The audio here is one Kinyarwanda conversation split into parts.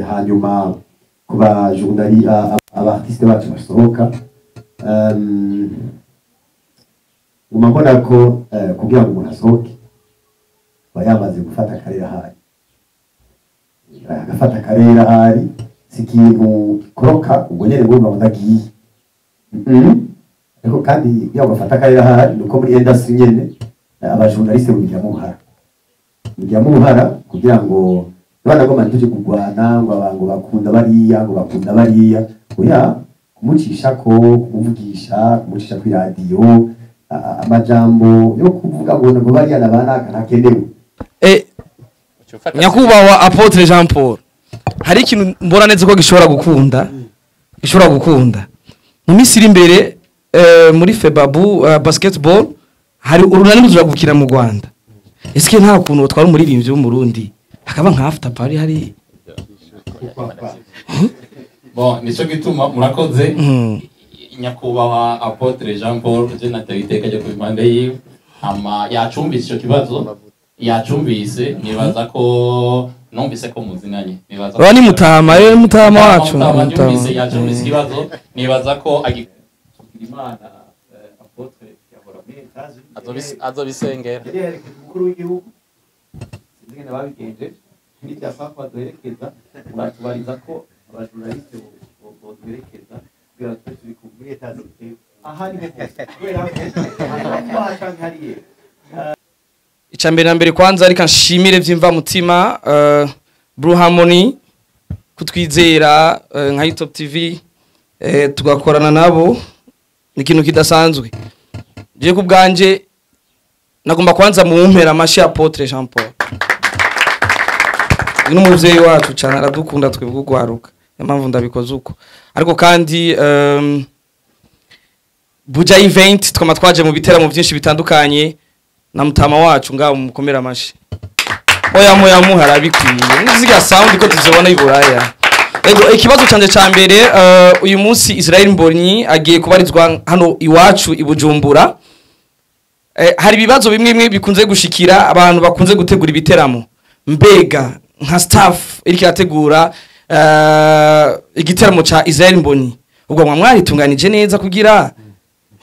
hanyuma ku bajournali abartiste bacu basohoka um, nguma mbona ko eh, kugira ngo umuntu asohoke aba yamaze gufata akarere ahari. Agafata akarere ahari si ikintu gikoroka ubwo nyene ngumva ndagiye Mhm. ariko kandi iyo ugafata akarere ahari ni uko muri industry nyene eh, abajournaliste mu uruhara mu uruhara kugira ngo banagoma ntituje kurwana ngo abantu bakunda bariya ngo bakunda bariya. Oya kumucisha ko kumuvugisha kumucisha kuri radiyo a- amajambo yo kuvuga ngo ngo bariya na banaka ntakenewe Eh, nyakubahwa apotre jean paul hari ikintu mbona neza ko gishobora gukunda gishobora gukunda. Mu minsi iri imbere eh, muri febabu uh, basketball hari urunani ruzira gukina mu rwanda. Ese nta kuntu batwara umuririmbyi w'umurundi? Hakaba nka after party hari bon ni cyo gituma murakoze Mm. nyakubahwa apotre jean paul je nateye iteka ryo ku impande yiwe hama yacumbise icyo kibazo yacumbise nibaza ko numvise ko muzinanye nibaza ko- ni Mutama, rero Mutama wacu, Mutama yacumbise Eh. ikibazo nibaza ko agi imana apotre yahora muri etaje Azobis- azobisengera yari yaherekeje umukuru w'igihugu sinzi ngene babigenje n'ibyapa baduherekeza muratubariza ko abajournaliste boduherekeza kugira tube turi muri etaje aha ni ho hose kubera ko aha canke hariya mbere na mbere kwanza reka nshimire by'imva mutima uh, Blue Harmony kutwizera nka Top TV eh, tugakorana nabo ni ikintu kidasanzwe je ku bwanje nagomba kwanza mumpera amashi apotre Jean Paul uyu ni umuvyeyi wacu cyane aradukunda twebwe ugwaruka niyo mpamvu ndabikoze uko. Ariko kandi um, buja event twama twaje mu biteramo byinshi bitandukanye na mutama wacu ngaho mukomera amashi oya moya muhara bikwiye nziga sound ko tuzibona iburaya ego ikibazo canje ca mbere uh, uyu munsi Israel Mbonyi agiye kubarizwa hano iwacu i Bujumbura. Eh, hari ibibazo bimwe bimwe bikunze gushikira abantu bakunze gutegura ibiteramo. Mbega nka staff iriko irategura uh, igiteramo ca Israel Mbonyi. Ubwo mwa mwaritunganije neza kugira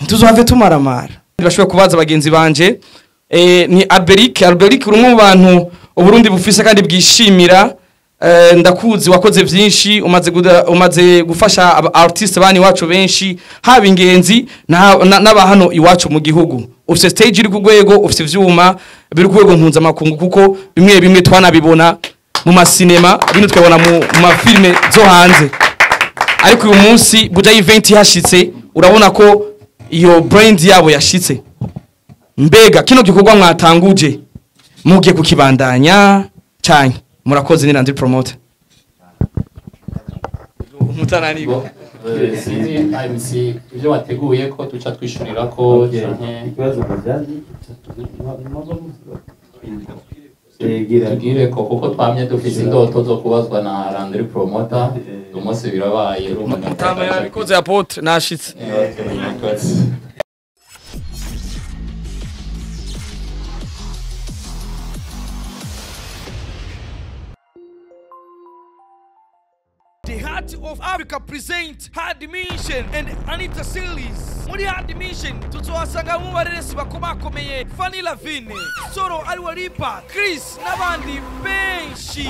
ntituzohave tumaramara. Bashobora kubaza bagenzi banje eh, ni Alberic. Alberic uri mu bantu uburundi bufise kandi bwishimira. Eh, ndakuzi wakoze vyinshi umaze gufasha aba artiste bani wacu benshi haba ingenzi na- na- n'aba hano iwacu mu gihugu. Ufise stage iri ku rwego ufise ivyuma biri ku rwego mpuzamakungu kuko bimwe bimwe twanabibona. Mu masinema bino twabona mu mafilme zo hanze. Ariko uyu munsi buja event yashitse urabona ko iyo brand yabo yashitse. Mbega kino gikorwa mwatanguje? Mugiye kukibandanya cyane murakoze ni Landry promoter. Mutananiwe Eh, sinzi MC ibyo wateguye ko tuca twishurira ko ikibazo tugire ko kuko twamye dufise indoto zo kubazwa na Landry Promoter umunsi birabaye urumva mutama yabikoze apotre nashitse Heart of Africa present Hard Mission and Anita Silis. Muri Hard Mission tuzohasangamo bareresi bakomakomeye Fanny Lavine, Soro Aliwalipa, Chris n'abandi benshi.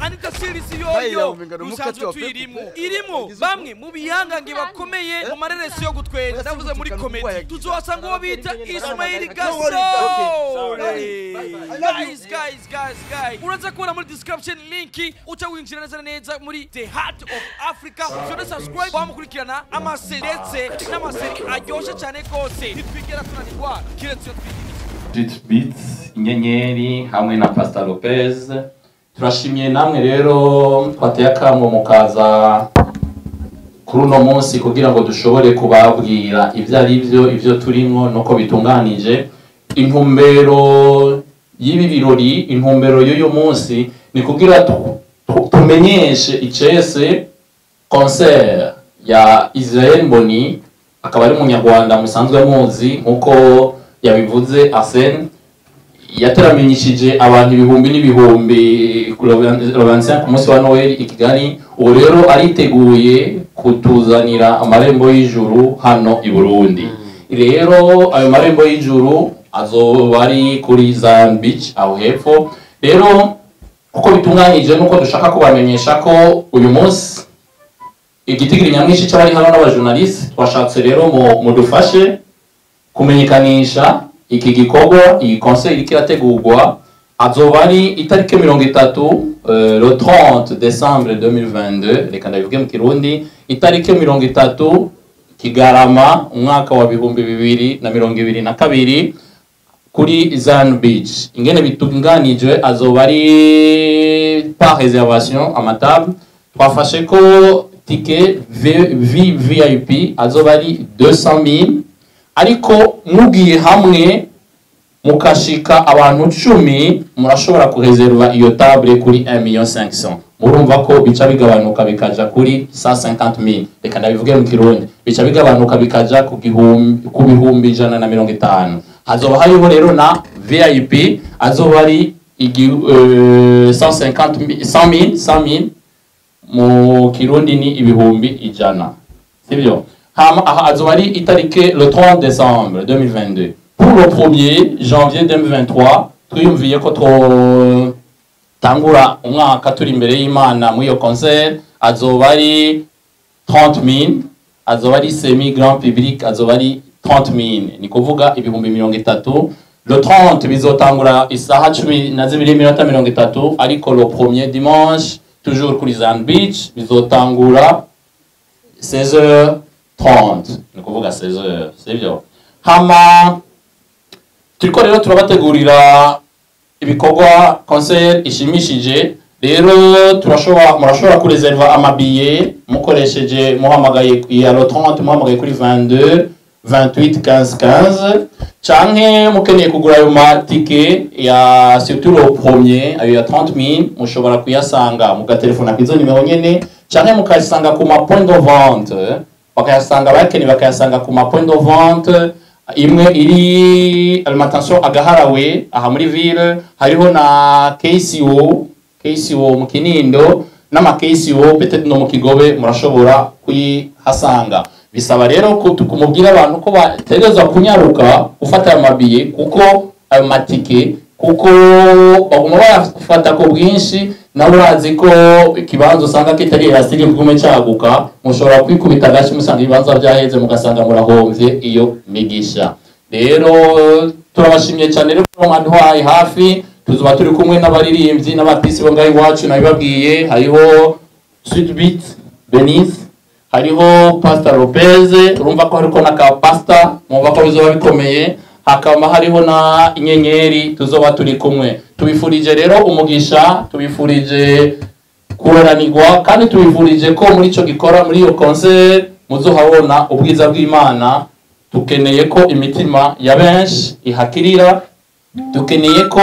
Anita Silis yoyo musanzwe tuyirimo. Irimo bamwe mu bihangange bakomeye mu mareresi yo gutwera ndavuze muri komedi. Tuzohasanga uwo bita Ismail Gasol. Guys, guys, guys, guys. Uraza kubona muri description link uca winjira neza neza muri The Heart of Africa. Ushobora subscribe wamukurikirana amaseri ndetse n'amaseri aryoshye cyane rwose. Ntitwigera tunanirwa kiretse iyo twigira. Street Beats, Inyenyeri hamwe na Pastor Lopez. Turashimye namwe rero twateye akamo mukaza kuri uno munsi kugira ngo dushobore kubabwira ibyo ari byo ibyo turimo nuko bitunganije intumbero y'ibi birori intumbero y'uyu munsi ni kugira tu- tu- tumenyeshe icese concert ya Israel Mboni akaba ari umunyarwanda musanzwe muzi nk'uko yabivuze Arsene yateramenyishije abantu ibihumbi n'ibihumbi ku munsi wa noel i kigali. Ubu rero ariteguye kutuzanira amarembo y'ijuru hano i burundi. Rero ayo marembo y'ijuru azoba ari kuri zion beach aho hepfo. Rero uko bitunganyije nuko dushaka kubamenyesha ko uyu munsi igitigiri nyamwinshi cyari hano n'abajournaliste twashatse rero mu- mudufashe kumenyekanisha iki gikorwa iyi conseil iki irategurwa azoba ari itariki mirongo itatu eh, le 30 décembre 2022 reka ndabivuge mu kirundi itariki mirongo itatu kigarama umwaka wa bihumbi bibiri na mirongo ibiri na kabiri kuri Zan Beach. Ingene bitunganijwe azoba ari par réservation amatable twafashe ko ticket VIP azobali 200 000 ariko mugiye hamwe mukashika abantu 10 murashobora kureserva iyo table kuri 1 million 500 murumva ko bica bigabanuka bikaja kuri 150 000 reka ndabivuge mu kirundi. Bica bigabanuka bikaja ku gihumbi ku bihumbi na mirongo itanu. Hazoba hariho rero VIP azobari 150 100 000 100 000 mu kirundi ni ibihumbi ijana sibyo aha azoba ari le 30 décembre 2022 pour le 1er janvier 2023 twiyumviye ko twotangura umwaka turi imbere y'imana muri iyo concert azoba ari 30 azoba semi grand public azoba ari 30 ni kuvuga ibihumbi mirongo itatu. Le 30 bizotangura isaha cumi na zibiri n'iminota mirongo itatu. Premier dimanche toujours kuri Beach bizotangura 16h30 ni kuvuga 16h sibyo hama turiko rero turabategurira ibikorwa concert ishimishije rero turashobora murashobora kureserva amabiye mukoresheje muhamagaye ya lo 30 muhamagaye kuri 22 28 15 15 canke mukeneye kugura ayo matike ya surtout premier ayo ya 30 000 mushobora kuyasanga mugatelefona kwizo nimero nyene. Canke mukayasanga ku ma point de vente. Bakayasanga abakeneye bakayasanga ku ma point de vente. Imwe iri alimentation agaharawe aha muri ville. Hariho na KCO KCO mu Kinindo n'ama KCO peut-être no mu Kigobe murashobora kuyihasanga. Bisaba rero ko tukumubwira abantu ko bategerezwa kunyaruka gufata ayo mabiye kuko ayo matike kuko baguma bayafata ku bwinshi nabo urazi ko ikibanza usanga kitari elastique kigume caguka mushobora kwikubita agashi musanga ibibanza vyaheze mugasanga murahomvye iyo migisha. Rero turabashimye cyane rero ko mwaduhaye hafi tuzoba turi kumwe n'abaririmbyi n'abatisi bo ngaho iwacu nabibabwiye hariho Sweetbeat Denise hariho Pastor Lopez urumva ko hariko na ka Pastor mwumva ko bizoba bikomeye hakaba hariho na inyenyeri tuzoba turi kumwe. Tubifurije rero umugisha tubifurije kuranirwa kandi tubifurije ko muri ico gikora muri iyo concert muzohabona ubwiza bw'Imana. Dukeneye ko imitima ya benshi ihakirira dukeneye ko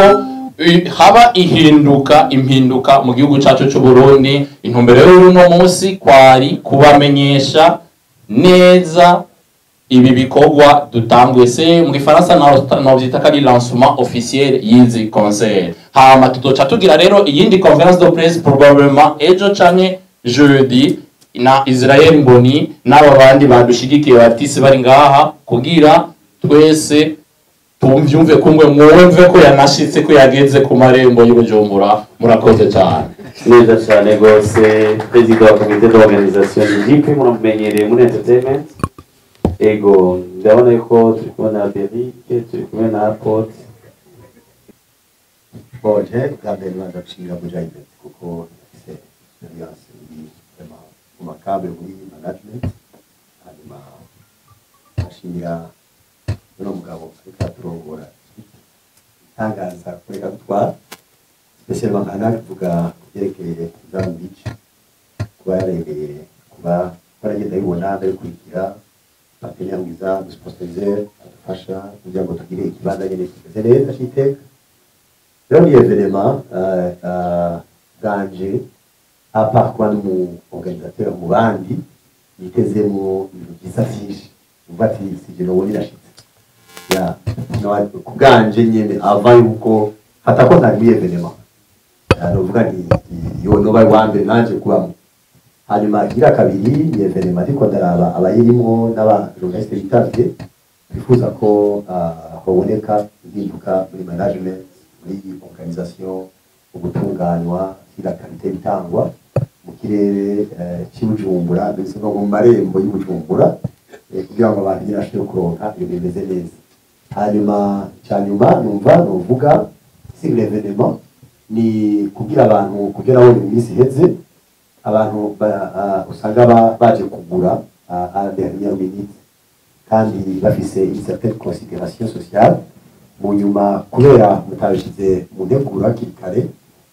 haba ihinduka impinduka mu gihugu cyacu cy'u Burundi. Intumbero y'uno munsi kwari kubamenyesha neza ibi bikorwa dutanguye se mu gifaransa novyita ko ari lancement officiel y'izi concert. Hama tuzoca tugira rero iyindi conference de presse probablement ejo canke jeudi na Israel Mboni n'aba bandi badushigikiye batisi bari ngaha kugira twese tumvyumve kumwe mwumve ko yanashitse ko yageze ku marembo y'ubujumbura murakoze cyane. Neza cyane rwose perezida wa komite d'organisation y'ijipe muramumenyereye muri entertainment. Ego ndabona yuko turi kumwe na derike turi kumwe na apote boje bwa mbere nibanza gushimira mujahidenti kuko afise experience mu makabure muri management. Hanyuma ashimira uno mugabo ariko aturongora itangaza kureka gutwara spesialement nka nabivuga kubyerekeye Zan Beach kuba yarebeye kuba baragenda bibona ndabikurikira partenaire mwiza dusponsorizer adufasha kugira ngo tugire ikibanza nyene kimeze neza c'iteka rero ni evenema bwanje apart kuba n'umu organisateur mu bandi yitezemo ibintu byiza vyinshi umva ati sije nobona irashitse ya nawe ku bwanje nyene ava yuko fata ko ntari muri evenema novuga nti noba wa mbere nanje kubamo hanyuma igira kabiri ni evenema ariko ndaraba abayirimwo n'abajournaliste bitavye bifuza ko hoboneka impinduka muri management muri organisation ubutunganywa kira karite bitangwa mu kirere eh, cy'ubujumbura ndetse no mu marembo y'ubujumbura eh, kugira ngo abantu nyine bashobore kuronka ibintu bimeze neza. Hanyuma cyanyuma numva nuvuga si l'événement ni kubwira abantu kugira nabonye mu iheze abantu usanga ba- baje kugura a dernière minute kandi bafise une certaine considération sociale. Mu nyuma kubera mutabishyize mu nteguro hakiri kare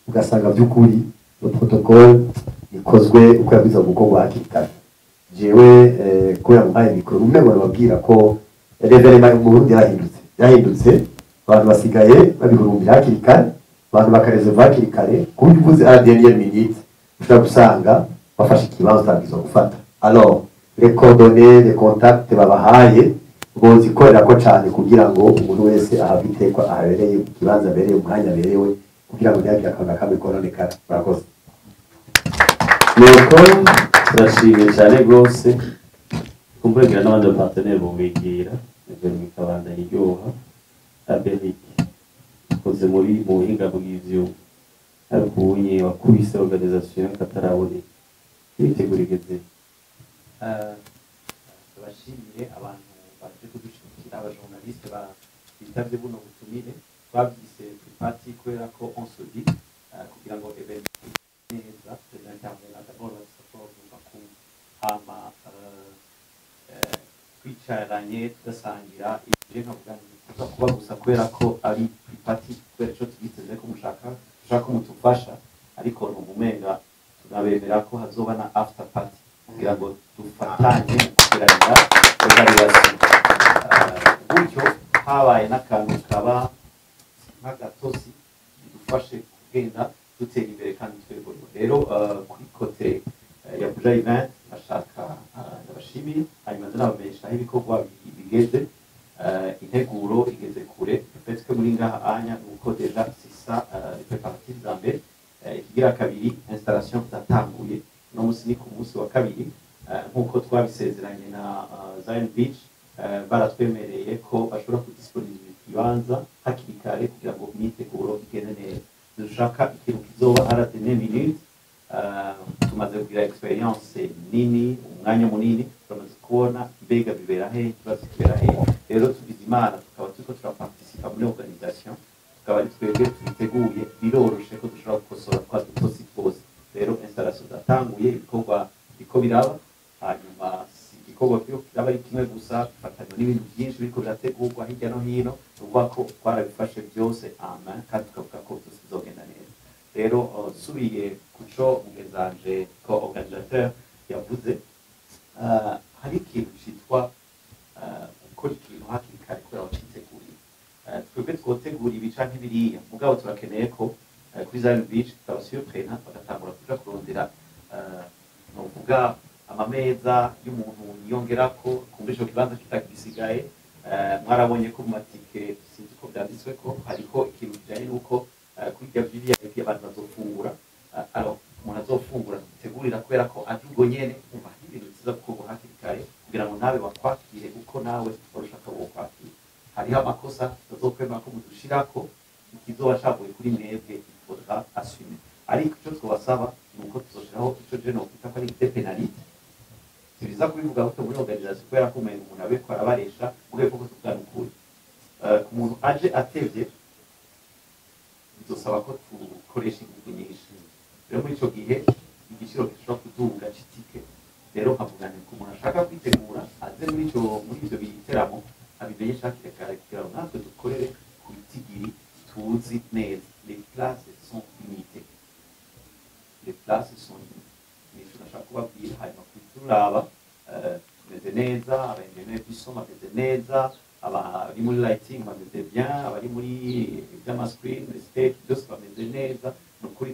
ugasanga by'ukuri iyo protocole ikozwe uko yabiza gukorwa hakiri kare. Jewe eh, kubera muhaye mikoro umwe bababwira ko reverema mu Burundi yarahindutse yarahindutse abantu basigaye babihurumbira hakiri kare abantu bakarezeva hakiri kare ku buryo uvuze dernière minute ushobora gusanga bafashe ikibanza utabwirizwa gufata alors les contacts babahaye bozikorera ko cyane kugira ngo umuntu wese ahabwe itekwa ahabereye ikibanza abereye umwanya aberewe kugira ngo ntihagire akantu kamwe kononekara murakoze nuko turashimye cyane rwose kumburegera n'abandi baparteneri bumwigira ibyo bikabanda iryoha aberike ukoze muri mu buhinga bw'ivyuma ariko ubunye wakubise organisation kataraboneka iritegura igeze tubashimiye abantu baje kudushigikira abajournaliste ba- bitabye buno butumire twabyise tripati kubera ko on se dit eh, kugira ngo eveniment neza yamera d'abord basako yumva ku hama eh, eh, twicaranye tugasangira ije nkavuga nti kuza kuba gusa kubera ko ari tripati kubera ico tugiteze ko mushaka dushaka ko mutufasha ariko numumenga tunabemera ko hazoba na after party kugira ngo dufatanye kugiranira evaluation Eh, gutyo habaye n'akantu kaba nk'agatosi bidufashe kugenda dutera imbere kandi twegurwa rero eh, kuri kote ya buja event ndashaka eh, ndabashimiye hanyuma ndanabamenyesha aho ibikorwa bi- bigeze Eh, integuro igeze kure. Petwe muri ngaha anya nuko deja sisa eh, preparative za mbere ikigira kabiri installation zatanguye uno munsi ni ku munsi wa kabiri nk'uko twabisezeranye na Zion Beach. Baratwemereye ko bashobora kudisponibiliza ikibanza hakiri kare kugira ngo imyiteguro igende neza dushaka ikintu kizoba aradene minute. Eh, tumaze kugira experience nini umwanya munini turamaze kubona mbega bibera he ikibazo kibera he rero tugize imana tukaba turiko turaparticipa muri organisation tukaba ari twebwe twiteguye biroroshe ko dushobora gukosora twa dutosi twose rero installation zatanguye ibikorwa biriko biraba hanyuma si igikorwa cyo kiraba ari kimwe gusa bifatanywa n'ibintu byinshi biriko birategurwa hirya no hino ni ukuvuga ko twarabifashe byose ama kandi tukavuga ko byose bizogenda neza rero subiye kuco mugezanje ko organisateur yavuze uh, hari ikintu citwa uh, gukora ikintu hakiri kare kubera waciteguriye uh, twebwe twotegura ibi canke biriya mugabo turakeneye ko kuri Zion Beach abasiyopena bagatangura kuja kurondera uh, novuga amameza y'umuntu yiyongerako kumva ico kibanza kitagisigaye uh, mwarabonye ko mu koko tuvugana ukuri Eh, ku muntu aje atevye bizosaba ko dukoresha ingufu nyinshi. Rero muri ico gihe igiciro gishobora kuduga c'itike rero nkavuga nti ku ashaka kwitegura aze muri ico muri ivyo biteramo abimenyesha hakiri kare kugira ngo natwe dukorere ku bitigiri tuzi neza. Les places sont limitées. Les places sont limitées. Nico nashaka kubabwira hanyuma kuturaba tumeze neza abaenjeneri b'isoma bameze neza lighting bameze bien abari muri iby'amascreen stage byose bameze neza ni ukuri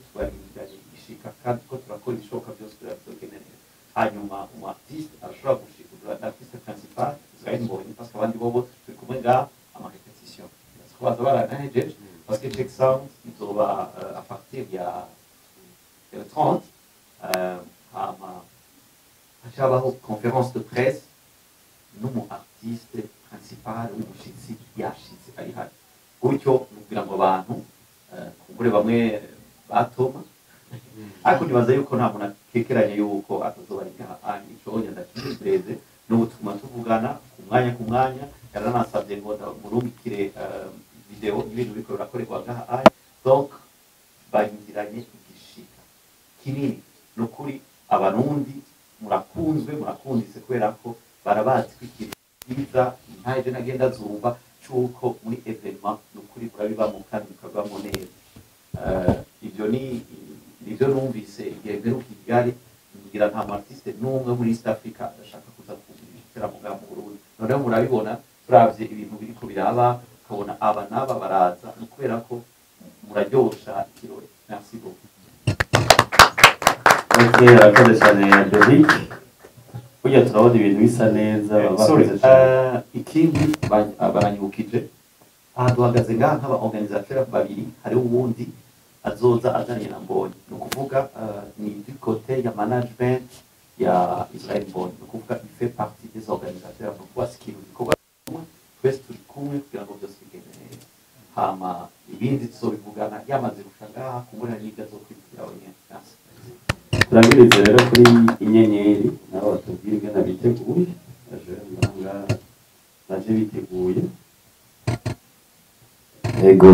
igishika kandi ko turakora ibishoboka byose kugira ngo neza. Hanyuma umu artiste arashobora gushika l'artiste principal Israel Mbonyi parce que abandi bobo turi kumwe ngaha ama repetition Sound izoba euh, à partir ya ya 30 euh, hama hacabaho conférence de presse n'umu artiste principal w'umushitsi yashitse ari hano gutyo nukugira ngo abantu eh, kumbure bamwe batoma ariko nibaza yuko nta muntu akekeranye yuko atazoba ari ngaha ico ngenda kibreze n'ubu tuguma tuvugana ku mwanya ku mwanya yaranasabye ngo murungikire eh, video y'ibintu biriko birakorerwa ngaha aya donc bahinduranye igishika kinini ni ukuri abarundi murakunzwe murakundise kubera ko barabazi ko ikintu cyiza ntaje nagenda zumva cy'uko muri evenema ni ukuri murabibamo kandi mukabibamo neza. Eh, ibyo ni nibyo numvise igihe mperuka i kigali ngira nta mu artiste n'umwe muri east africa adashaka kuza kugira mu mu burundi noneho murabibona turavye ibintu biriko biraba ukabona aba n'aba baraza ni ukubera ko muraryosha ikirori. Merci beaucoup arakoze cyane Derrick. Burya turabona ibintu bisa neza Eh, eh, ikindi ba- baranyibukije aha duhagaze ngaha nk'aba organisateur babiri hariho uwundi azoza azanye na mbonyi ni ukuvuga eh, ni du côté ya management ya israel mbonyi ni ukuvuga il fait partie des organisateurs ni ukuvuga si ikintu gikorwa twese turi kumwe kugira ngo byose bigende neza hama ibindi tuzobivugana yamaze gusha ngaha kumbura n'ibyo azokwivugira wenyine Merci. turangirize rero kuri inyenyeri nabo batubwire ingana biteguye aje mbanga baje biteguye ego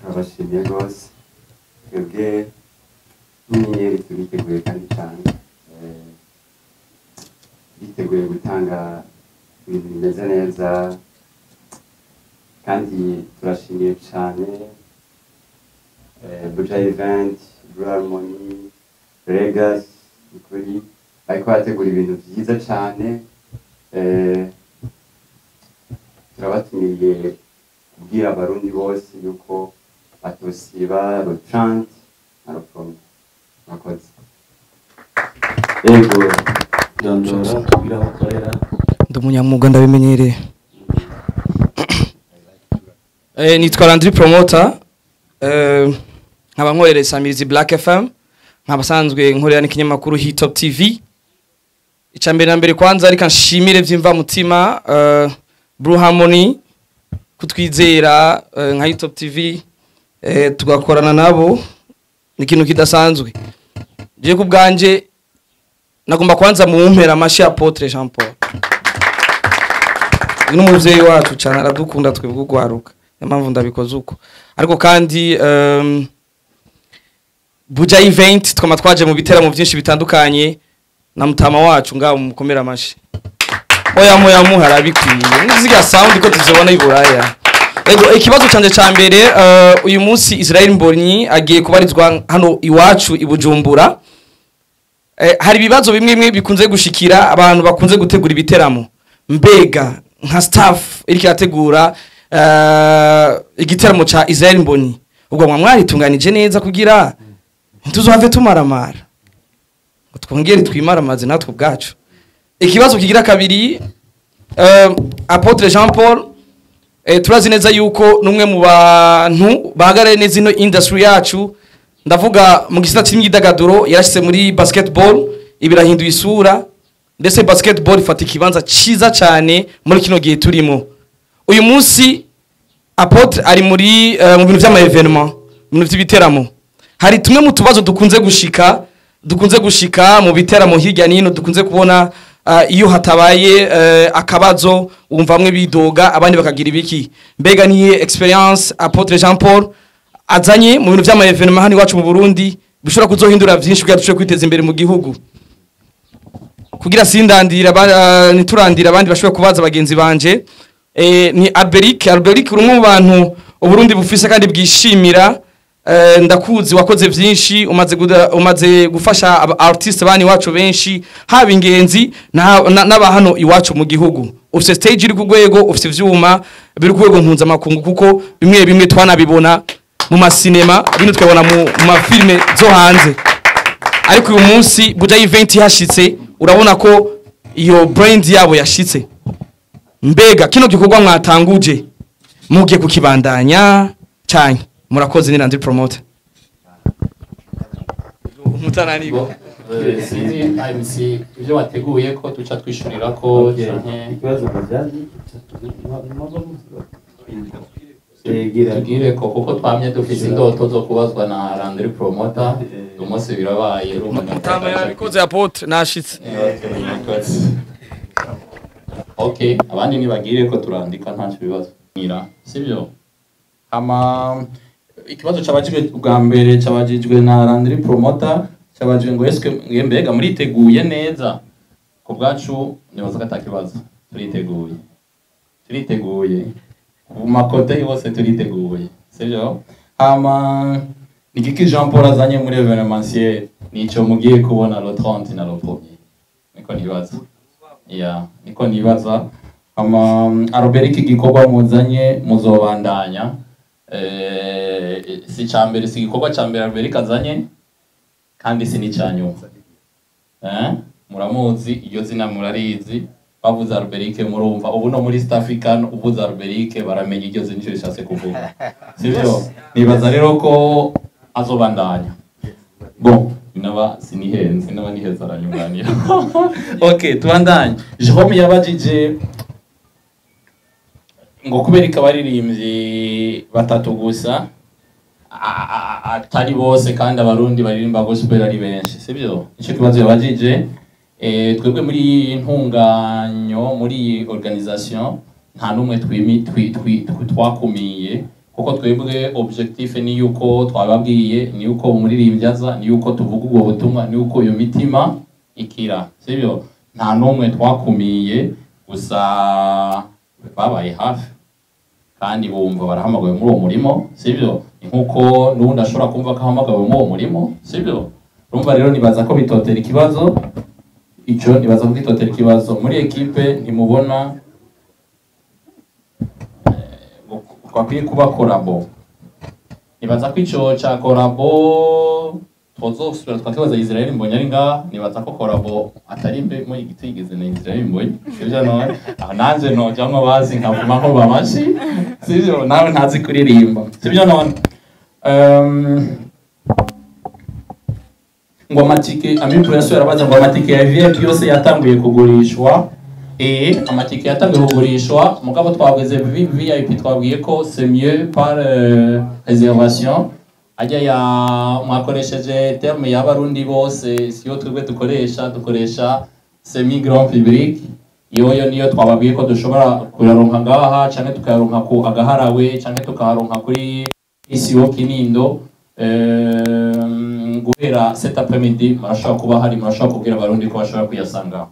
turabashimiye rwose twebwe nk'inyenyeri turiteguye kandi cyane Eh, biteguye gutanga ibintu bimeze neza kandi turashimiye cyane eh, buja event blue harmony regas ukuri bategura ibintu byiza cyane Eh, turabatumiye kubwira abarundi bose yuko batosiba rotrant na ropromo mwakoze ego dondora tubwire aho ukorera ndi umunyamwuga ndabimenyereye. Eh, nitwa Landry Promoter. Eh, nkaba nkorera Samirizi Black FM nkaba sanzwe nkorera n'ikinyamakuru Hit Top TV icya mbere na mbere kwanza reka nshimire vyimva mutima eh, Blue Harmony kutwizera eh, nka Hit Top TV eh, tugakorana nabo. Ni ikintu kidasanzwe. Je ku bwanje nagomba kwanza mumpera amashi ya Apotre Jean Paul. Ni umubyeyi wacu cyane aradukunda twebwe ugwaruka niyo mpamvu ndabikoze uko. Ariko kandi buja event twama twaje mu biteramo byinshi bitandukanye. Na mutama wacu ngaho mukomera amashi oya moya muhara bikwiye niziga sound ko tuzobona iburaya ego ikibazo canje ca mbere uh, uyu munsi Israel Mbonyi agiye kubarizwa hano iwacu i Bujumbura. Eh, hari ibibazo bimwe bimwe bikunze gushikira abantu bakunze gutegura ibiteramo. Mbega nka staff iriko irategura eh, igiteramo ca Israel Mboni ubwo mwa mwaritunganije neza kugira ntituzohave tumaramara. Twongere twimaramaze natwe ubwacu. Ikibazo kigira kabiri eh, Apotre Jean Paul eh, turazi neza yuko numwe mu bantu bahagarariye neza ino industry yacu. Ndavuga mu gisata cy'imyidagaduro yarashyize muri basketball ibirahinduye isura ndetse basketball ifata ikibanza cyiza cyane muri kino gihe turimo. Uyu munsi apotre ari muri eh, mu bintu by'amaevenement mu bintu by'ibiteramo hari tumwe mu tubazo dukunze gushika dukunze gushika mu biteramo hirya n'ino dukunze kubona ah, iyo hatabaye eh, akabazo wumva bamwe bidoga abandi bakagira ibiki. Mbega niye experience apotre Jean Paul azanye mu bintu by'amaevenement hano iwacu mu Burundi bishobora kuzohindura byinshi kugira dushobore kwiteza imbere mu gihugu. Kugira sindandira uh, niturandira abandi bashobora kubaza bagenzi banje eh, ni Alberic. Alberic uri mu bantu uburundi bufise kandi bwishimira ndakuzi wakoze vyinshi umaze gufasha aba artist bani wacu benshi haba ingenzi na- na- n'aba hano iwacu mu gihugu. Ufise stage iri ku rwego ufise ivyuma biri ku rwego mpuzamakungu kuko bimwe bimwe twanabibona mu masinema bino twabona mu mafilme zo hanze. Ariko uyu munsi buja event yashitse urabona ko iyo brand yabo yashitse. Mbega kino gikorwa mwatanguje. Mugiye kukibandanya cyane murakoze ni Eh, sinzi IMC ibyo wateguye ko tuca twishurira ko tugire ko kuko twamye dufise indoto zo kubazwa na Landry Promoter. Umunsi birabaye mutama yabikoze apotre nashitse. Okay abandi nibagire ko turandika nta kibazo ngira sibyo? Ikibazo cabajijwe bwa mbere cabajijwe na Landry Promoter cabajijwe ngo mwe mbega muriteguye neza? Ku bwacu nibaza ko atakibazo. Turiteguye. Turiteguye. Mu makote yose turiteguye. Sibyo? Hama ni kiki Jean Paul azanye muri evenementiel? Nico mugiye kubona le 30 na le 1er niko nibaza. Ya niko nibaza. Ama Albert iki gikorwa muzanye muzobandanya. Eh si cambere si gikorwa cambere Albert kazanye kandi si n'icyanyuma eh? Muramuzi iyo zina murarizi bavuze Alberic murumva. Ubu no muri African uvuze Alberic baramenya iryo zina icyo rishatse kuvuga. Sibyo nibaza rero ko azobandanya. Bon naba sinihenze naba niheza aranyunganira okay tubandanye. Jerome yabajije ngo kubera ko abaririmbyi batatu gusa atari bose kandi abarundi baririmba gospel ari benshi sibyo? Icyo kibazo yabajije eh, twebwe muri ntunganyo muri iyi organisation nta n'umwe twakumiye kuko twebwe objectif ni yuko twababwiye ni yuko umuririmbyi aza ni yuko tuvuga ubwo butumwa ni yuko iyo mitima ikira sibyo? Nta n'umwe twakumiye gusa babaye hafi. Kandi bumva barahamagawe muri uwo murimo sibyo? Ni nkuko n'ubundi ashobora kumva ko ahamagawe muri uwo murimo sibyo? Urumva rero nibaza ko bitotera ikibazo icyo nibaza ko bitotera ikibazo muri ekipe ntimubona eh, twakwiye kuba korabo nibaza ko icyo cya korabo tuzosubira twakibaza Israel mbonye ari ngaha nibaza ko korabo atari mbe muri igiti yigeze na Israel mbonye ibyo none aho nanjye nojya nko bazi nkavuma nko bamashi sibyo nawe ntazi kuririmba sibyo none ngo amatike ngo amatike ya VIP yose yatanguye kugurishwa. Eh amatike yatanguye kugurishwa mugabo VIP twabwiye ko par euh, réservation. Ajya ya mwakoresheje terme y'abarundi bose siyo twebwe dukoresha dukoresha semi grand public yoyo niyo twababwiye ko dushobora kuyaronka ngaha canke tukayaronka ku agaharawe canke tukayaronka kuri isiwo kinindo Ehm, guhera cet après-midi murashobora kuba hari murashobora kubwira abarundi ko bashobora kuyasanga.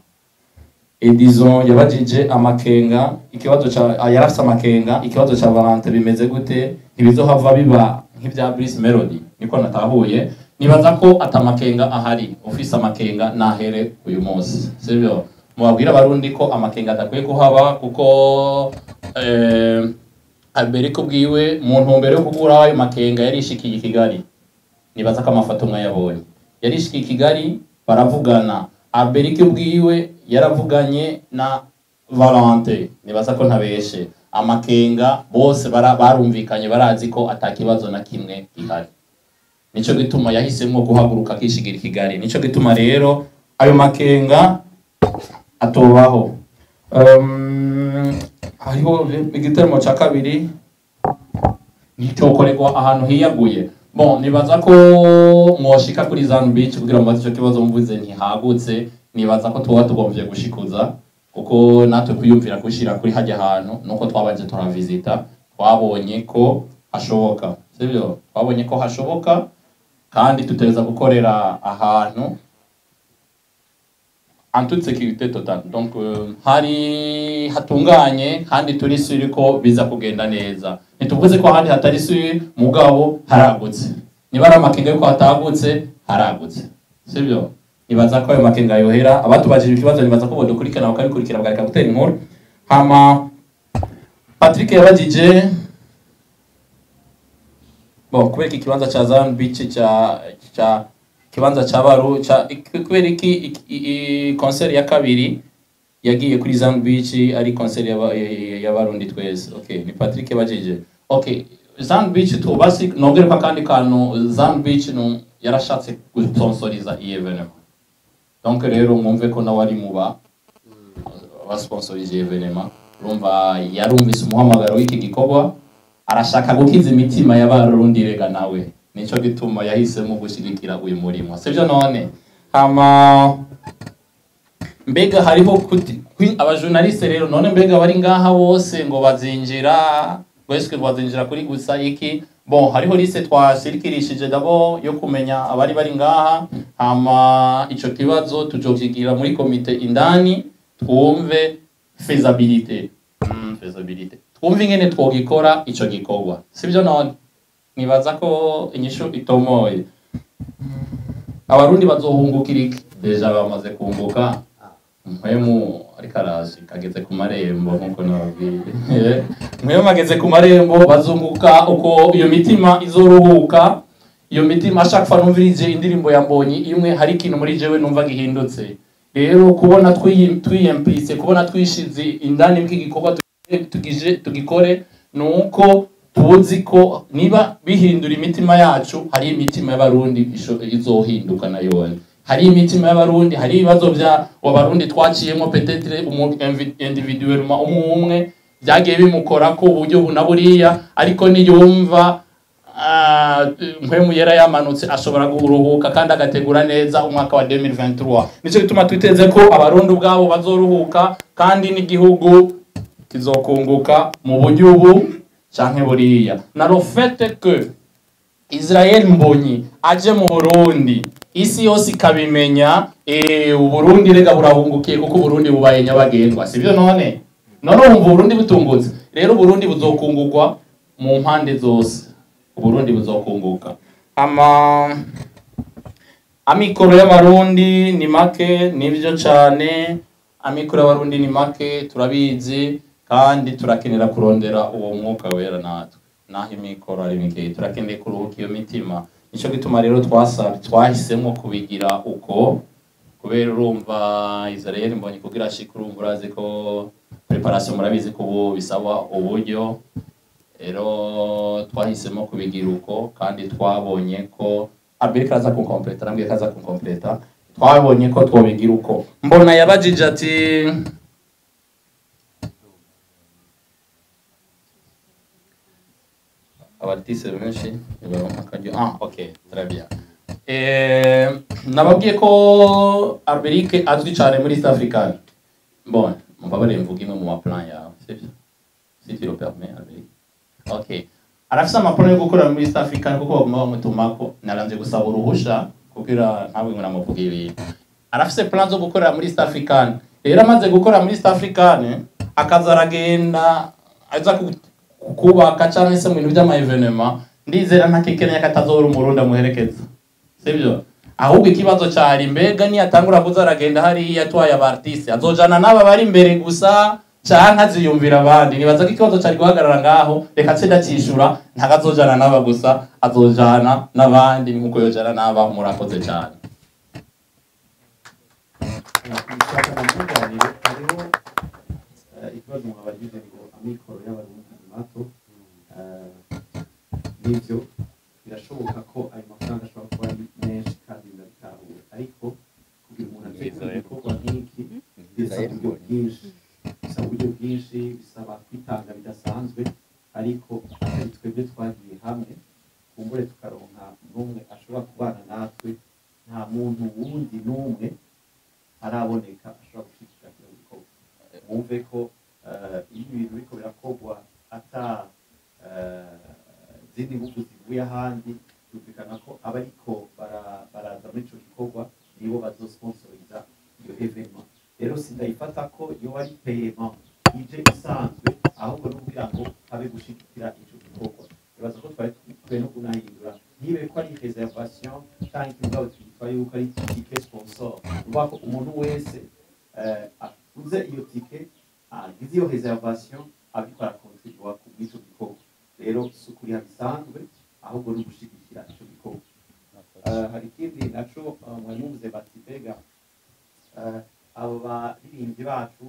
Edison yabajije amakenga ikibazo ah, yarafise amakenga ikibazo ca valante bimeze gute? Ntibizohava biba nk'ivya Bruce Melody. Niko natahuye. Nibaza ko atamakenga ahari. Ufise amakenga nahere uyu munsi. Sivyo? Mubabwira abarundi ko amakenga adakwiye kuhaba kuko eh, Albert kubwiwe mu ntumbero yo kugura ayo makenga yarishikiye i Kigali. Nibaza ko amafoto mwayabonye yarishikiye i Kigali baravugana. Albert ubwiwe yaravuganye na Valente. Nibaza ko ntabeshe. Amakenga bose barumvikanye barazi ko atakibazo na kimwe gihari. Nico gituma yahisemwo guhaguruka akishigira i Kigali nico gituma rero ayo makenga atobaho um, hariho igiteramo ca kabiri nicyokorerwa ahantu hiyaguye bon nibaza ko mwoshika kuri Zan Beach kugira ngo ico kibazo mvuze ntihagutse. Nibaza ko tuba tugomvye gushikuza kuko natwe kwiyumvira gushira kuri hajya ahantu nuko twabanje turavisita twabonye ko hashoboka. Sibyo? Twabonye ko hashoboka kandi tutereza gukorera ahantu en toute sécurité totale donc euh, hari hatunganye kandi turi ko biza kugenda neza. Ntituvuze ko ahandi hatari suri mugabo haragutse. Niba ari amakenga yuko hatagutse haragutse. Sibyo nibaza ko ayo makenga yohera. Abatubajije ikibazo nibaza ko bodukurikirana bakabikurikira bakareka gutera inkuru hama Patrick yabajije bon kubera iki cha Zion Beach cha ca kibanza ca baru kubera iki iki- i- i- concert ya kabiri yagiye kuri Zion Beach ari y'aba- y'abarundi twese. Ni Patrick okay Zan Beach tubasi nongere ko akandi kantu. Zan no yarashatse gusponsoriza iyi evenement. Donc rero mwumve ko nawe ari muba basponsorije evenement. Urumva yarumvise umuhamagaro w'iki gikorwa arashaka gukiza imitima y'abarundi rega nawe. Nico gituma yahisemo gushyigikira uyu murimo sivyo none mbega hariho abajournaliste rero none mbega bari ngaha bose ngo bazinjira ngo bazinjira kuri gusa iki bon hariho liste twashirikirishije dabo yo kumenya abari bari ngaha hama ico kibazo tujokigira muri komite indani twumve feasibilité mm, feasibilité twumve ingene twogikora ico gikorwa sivyo none nibaza ko inyishu itomoye abarundi bazohungukira iki? Deja bamaze kunguka. Mpwemu ariko araje kageze ku marembo nk'uko nababwiye. Mpwemu ageze ku marembo bazunguka uko iyo mitima izoruhuka iyo mitima ashaka numvirije indirimbo ya mbonyi. Imwe hari ikintu muri jewe numva gihindutse rero kubona twiyempise kubona twishize indani bw'igikorwa tugikore ni uko tuzi ko niba bihindura imitima yacu hari imitima y'abarundi izohinduka nayone hari imitima y'abarundi hari ibibazo bya abarundi twaciyemo invi- individuellement umwe umwe. Byagiye bimukora ko uburyo buna buriya ariko niyumva ah, mpwemu yera yamanutse ashobora kuruhuka kandi agategura neza umwaka wa 2023 ni cyo gituma twiteze ko abarundi ubwabo bazoruhuka kandi n'igihugu kizokunguka mu buryo ubu. Canke buriya na le fait que Israel Mbonyi aje mu Burundi. Isi yose ikabimenya eh uburundi rega burahungukiye kuko uburundi bubaye nyabagendwa. Sibyo none? None wumva uburundi butungutse rero uburundi buzokungurwa mu mpande zose. Uburundi buzokunguka. Ama amikoro y'abarundi ni make ni byo cyane amikoro y'abarundi ni make turabizi. Kandi turakenera kurondera uwo mwuka wera natwe. Naho imikoro ari mikeyi turakeneye kuruhuka iyo mitima. Nicyo gituma rero twasabye twahisemo kubigira uko. Kubera urumva israel mbonye kugira ashike urumva urazi ko preparation murabizi ko ubu bisaba uburyo. Rero twahisemo kubigira uko kandi twabonye ko Albert kaza kunkompleta nambwiye kaza kunkompleta. Twabonye ko twobigira uko. Mbona yabajije ati baronka akaryo ah ok très bien eh, nababwiye ko Alberic azwi cyane muri East African bon mbabarire mvuga imwe mu maplan yawe sibyo si tu le permets Alberic ok. Arafise amaplan yo gukorera muri East African kuko baguma bamutumako naranze gusaba uruhusha kugira ntabwo ngo namuvuga ibintu arafise plan zo gukorera muri East African rero amaze gukorera muri East African akaza aragenda aza kubaka cyangwa se mu bintu by'ama evenement ndizera ntakekeranya ko atazobura umurundi amuherekeza sibyo? Ahubwo ikibazo cyari mbega niyatangura kuza aragenda hariya atwaye abartiste azojana n'aba bari imbere gusa canke aziyumvira abandi. Nibaza ko ikibazo cyari guhagarara ngaho reka nce ndacyishura ntago azojana n'aba gusa azojana n'abandi nk'uko yojana n'aba murakoze cyane eh, ikibazo mwabagize ngo amikoro y'abarundi ni mato eh, nivyo birashoboka ko ayo mafaranga ashobora kuba ari menshi kandi ndabitahura ariko kugira umuntu ategura igikorwa nk'iki bisaba uburyo bwinshi bisaba uburyo bwinshi bisaba kwitanga bidasanzwe ariko atari twebwe twagiye hamwe kumbure tukaronka n'umwe ashobora kubana natwe nta muntu wundi n'umwe araboneka ashobora gushyigikira kino gikorwa wumve ko eh, iyo ibintu biriko birakorwa ata eh, zindi ngufu zivuye ahandi byumvikana ko abariko bara- baraza muri ico gikorwa nibo bazosponsoriza iyo evenement rero sindayifata ko iyo ari payement ije isanzwe ahubwo ni kugira ngo habe gushigikira ico gikorwa. Ibaza ko twari dukwiye no kunahindura. Ntibe ko ari reservation canke ikibazo twitwa yuko ari tike sponsor. Uvuga ko umuntu wese eh, aguze iyo tike agize iyo reservation ariko arakontribua ku bw'ico gikorwa rero si ukuriha bisanzwe ahubwo ni ugushigikira ico gikorwa Eh, hari ikindi naco eh, mwari muvuze bati mbega eh, abo baririmbyi bacu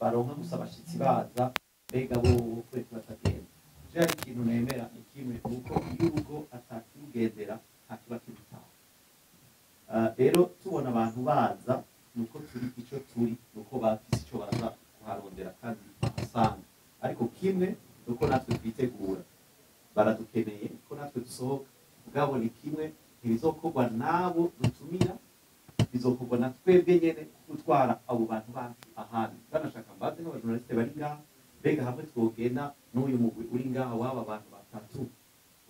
baronka gusa abashitsi baza mbega bo kwe batagenda je cyari ikintu nemera ni kimwe nuko iyo urugo atakirugendera ntakiba kirutaha Ah, rero tubona abantu baza nuko turi icyo turi nuko bafise icyo baza kuharondera kandi bahasanga ariko kimwe nuko natwe twitegura baradukeneye ko natwe dusohoka ubwabo ni kimwe ntibizokorwa n'abo dutumira bizokorwa na twebwe nyene gutwara abo bantu bacu ahandi banashaka mbaze n'abajournaliste bari ngaha mbega hamwe twogenda n'uyu mugwi uri ngaha w'aba bantu batatu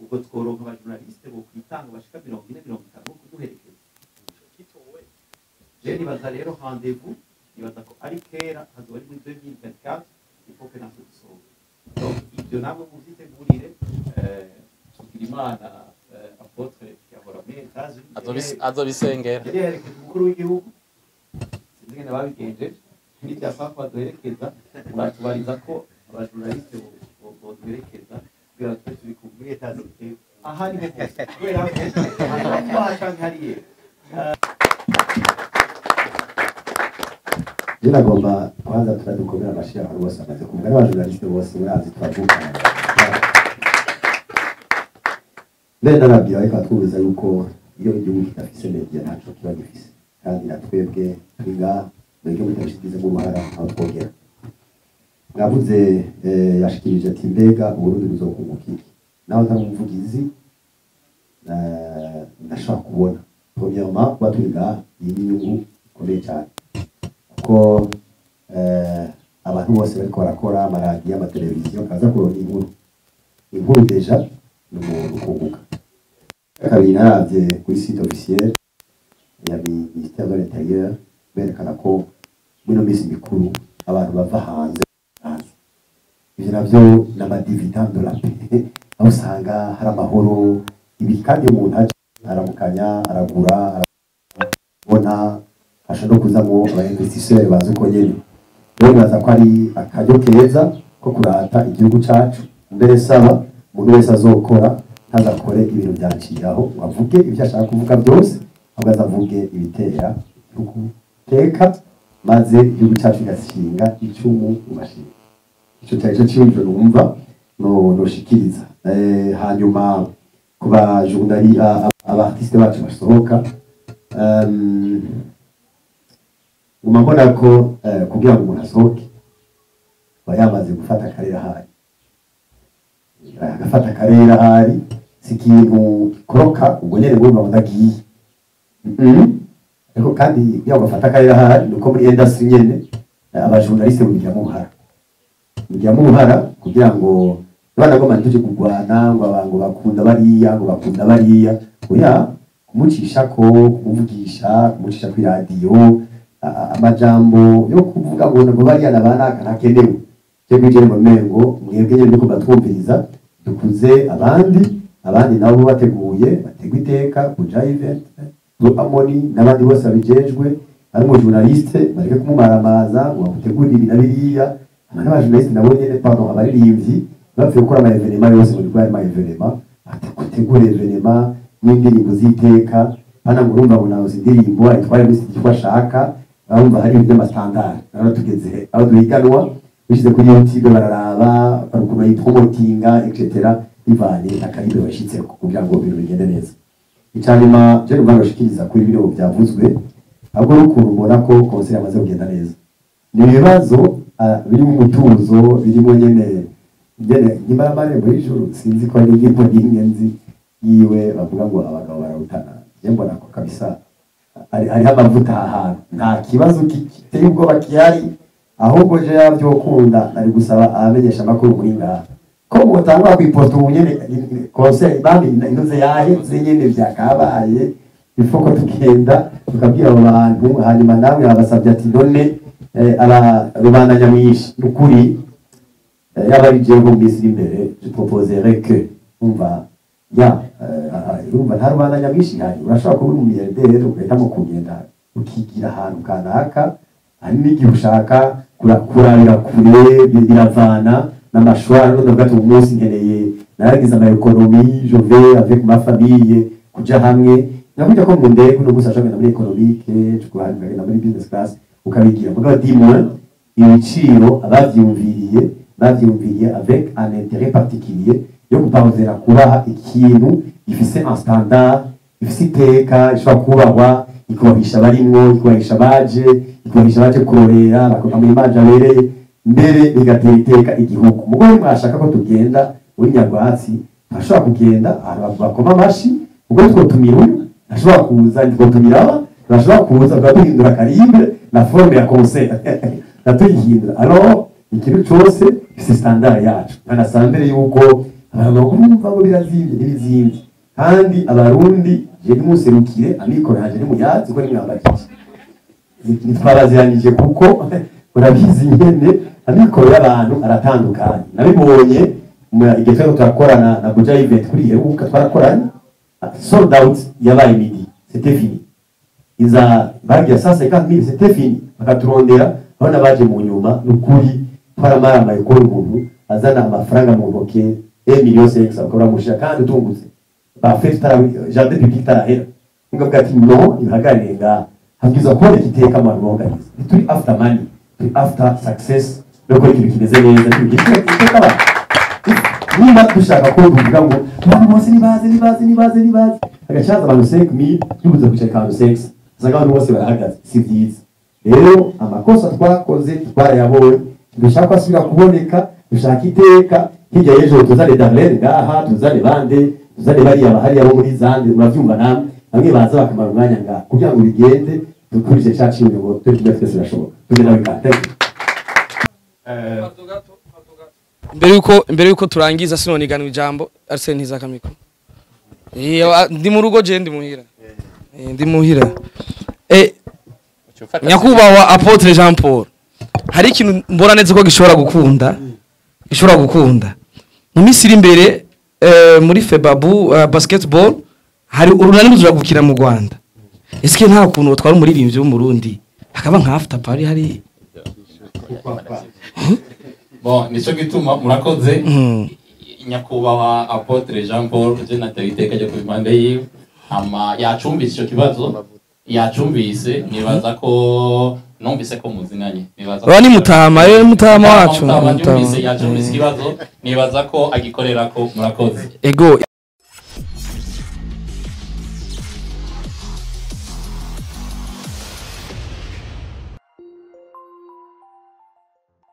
ubwo tworonka abajournaliste bo kwitanga bashika mirongo ine mirongo itanu bo kuduherekeza je nibaza rero rendez-vous nibaza ko ari kera hazoba ari muri 2024 il faut que natwe dusohoke donc ibyo namwe muvyitegurire eh, tugira imana eh, apotre yahora muri etaje Azobis- azobisengera yari yaherekeje umukuru w'igihugu sinzi ngene babigenje n'ibyapa baduherekeza muratubariza ko abajournaliste bo- bo- boduherekeza kugira ngo tube turi ku muri etaje aha ni ho hose kubera ko ahantu haha canke hariya je nagomba kwanza turadukomera amashyi abantu bose bamaze kumva n'abajournaliste bose murazi turavugana mbere narabwira ariko atwubuza yuko iyo igihugu kidafise media ntaco kiba gifise kandi na twebwe twiga mwebwe mutabishizemo uruhara aho twogera mwavuze yashikirije ati mbega uburundi buzokunguka iki nawe ntari umuvugizi kubona premièrement kuba twiga iyi ni inyungu ikomeye cyane kuko eh, abantu bose bariko barakora amaradiyo amateleviziyo kaza kuronka inkuru. Inkuru deja ni umuntu ukunguka. Kabiri naravye kuri site officielle ya ministère de l'intérieur berekana ko mino minsi mikuru abantu bava hanze. Ivyo navyo ni amadividende de la paix aho usanga hari amahoro ibi kandi umuntu aramukanya aragura arabona ashobora no kuzamo abainvestisseur bazi uko nyene rero nibaza ko ari akaryo keza ko kurata igihugu cacu. Mbere saba umuntu wese azokora ntazakore ibintu byaciraho ngo avuge ibyo ashaka kuvuga byose ahubwo azavuge ibitera igihugu teka maze igihugu cacu kigashinga icumu mu mashinga ico cyari cyo cyumviro numva no noshikiriza. Eh, hanyuma ku bajournali abartiste bacu basohoka um, nguma mbona ko uh, kugira ngo umuntu asohoke aba yamaze gufata akarere ahari agafata akarere ahari si ikintu koroka ubwo nyine bumva ngo ndagiye Mhm. ariko kandi kugira ngo afate akarere ahari ni uko muri industry nyene eh, abajournaliste babigiramo uruhara babigiramo uruhara kugira ngo abana bagomba ntituje kurwana ngo abantu bakunda bariya ngo bakunda bariya. Oya kumucisha ko kumuvugisha kumucisha kuri radiyo amajambo yo kuvuga ngo ngo bariya na banaka ntakenewe cyo kwigera mu mengo mwebwe nyine ndiko batwumviriza dukuze abandi abandi nabo bateguye bategwa iteka kuja event amoni n'abandi bose babijejwe ari mu journaliste bareke kumumaramaza ngo bamutegurire ibi na biriya. Ama n'abajournaliste nabo nyene pardon abaririmbyi bapfuye gukora ama evenema yose mu rwari ama evenema gutegura evenema n'indirimbo z'iteka. Bana ngo urumva ngo nawe indirimbo ayitware muri icyo ashaka. Urumva hari ibintu by'amasitandari rero tugeze aho duhiganwa bishyize kuri youtube bararaba hari ukuntu bayipromotinga etc bivanye na karibe bashyitseko kugira ngo ibintu bigende neza. Icyanyuma byo rwanda bashikiriza kuri bino byavuzwe ahubwo n'ukuntu mbona ko konseri yamaze kugenda neza. Ni ibibazo ah, birimo umutuzo birimo nyene nyene nyuma y'amarembo y'ijuru sinzi ko ari indirimbo n'imwe nzi yiwe bavuga ngo abagabo barawutana. Njye mbona ko kabisa hariho amavuta aha hantu nta kibazo ki- giteye ubwoba gihari ahubwo je yavyo kunda ari gusaba abamenyesha amakuru muri ngaha ko mutangwa kwiposta ubu nyene konseri bambi inoze yaheze nyene vyakabaye ifo ko tugenda tukabwira abo bantu hanyuma nawe yabasabye ati none rubanda nyamwinshi ni ukuri yaba ari jewe mu minsi iri imbere je proposerais que umva ya eh, urumva nta rubanda nyamwinshi ihari urashobora kuba uri umumiliyarderi ugahitamo kugenda ukigira ahantu kanaka hari n'igihe ushaka kura- kurabira kure bi- biravana n'amashwara none bwati uyu munsi nkeneye naragize ama ekonomi je vais avec ma famille kuja hamwe. Nakujya ko mu ndege uno gusa ashobora muri economique ukagenda muri business class ukabigira. Mugabo dimwe ibiciro abavyumviriye bavyumviye avec un intérêt particulier yo guparozera kubaha ikintu gifise standard gifise iteka ishobora kubahwa ikubahisha abarimwo ikubahisha abaje ikubahisha abaje kurorera bakamuha imanje abereye mbere bigatera iteka igihugu. Mugore mwashaka ko tugenda uri nyarwatsi ntashobora kugenda ahantu bakoma amashi ubwo twotumira uyu ntashobora kuza twotumira aba ntashobora kuza tukaba duhindura karibre na forme ya concert na tuyihindura alors ikintu cose gifise standard yacu. Ntanasambere yuko abantu bakumva ngo birazimvye ntibizimvye kandi abarundi je nimuserukire amikoro yanje nimuyazi ko nimwambagije ntitwabaziranije kuko urabizi nyene amikoro y'abantu aratandukanye. Nabibonye turiko turakorana na buja event kuri heruka twarakoranye. Sold out yabaye midi c'était fini. Iza bagiye saa cinquante mille c'était fini. Bakaturondera abana baje mu nyuma. Ni ukuri twaramaramaye kubona umuntu azana amafaranga mu ntoke e million sex bakaba bamushira kandi utungutse itara jardin public itarahera ngavuga ati no ihagarire ngaha habwiza kuboneka iteka abantu boganiza ntituri after money turi after success no gukora ikintu kimeze neza iteka abantu niba dushaka ko tuvuga ngo abantu bose nibaze nibaze nibaze nibaze agacaza abantu 5000 yubuze kwicara akantu 6 usanga abantu bose barahagaze si byiza rero amakosa twakoze twarayabonye dushaka ko asubira kuboneka dushaka iteka hirya y'ejo tuzane darlene ngaha tuzane bande tuzane bariya bahariya bo muri zande murabyumva namwe. Bamwe baza bakamara umwanya ngaha kugira ngo bigende dukurikije cya kintu ngo turi kumwe twese birashoboka. Tugenda bikata mbere yuko mbere yuko turangiza sinoniganwa ijambo Arsene ntizakamiko iyo a- ndi mu rugo je ndi muhira. Eh, ndi muhira. Eh nyakubahwa Apotre Jean Paul. Hari ikintu mbona neza ko gishobora gukunda? Gishobora gukunda. Mu minsi iri imbere eh, muri Febabu uh, basketball hari urunani ruzura gukina mu Rwanda. Ese nta kuntu utwara umuririmbyi w'umurundi hakaba nka after party hari bon ni cyo gituma murakoze. Mm. nyakubahwa apotre jean paul je nateye iteka ryo ku impande yiwe hama yacumbise icyo kibazo. Yacumbise nibaza ko numvise ko muzinanye nibaza Aba ni Mutama, eh, Mutama wacu, Mutama, yacumbise Eh. ikibazo nibaza ko agikorera ko murakoze. Ego